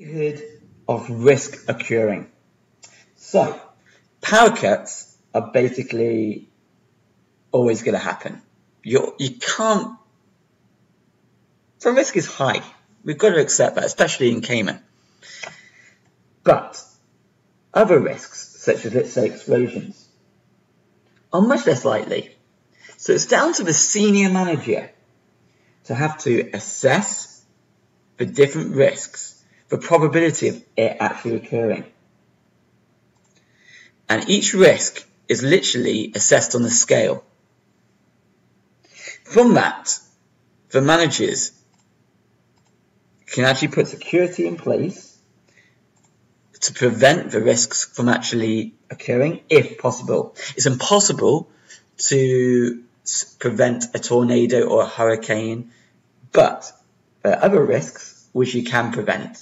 likelihood of risk occurring. So, power cuts are basically always going to happen. You you can't. The risk is high. We've got to accept that, especially in Cayman. But other risks, such as let's say explosions, are much less likely. So it's down to the senior manager to have to assess the different risks, the probability of it actually occurring. And each risk is literally assessed on a scale. From that, the managers can actually put security in place to prevent the risks from actually occurring if possible. It's impossible to prevent a tornado or a hurricane, but there are other risks which you can prevent.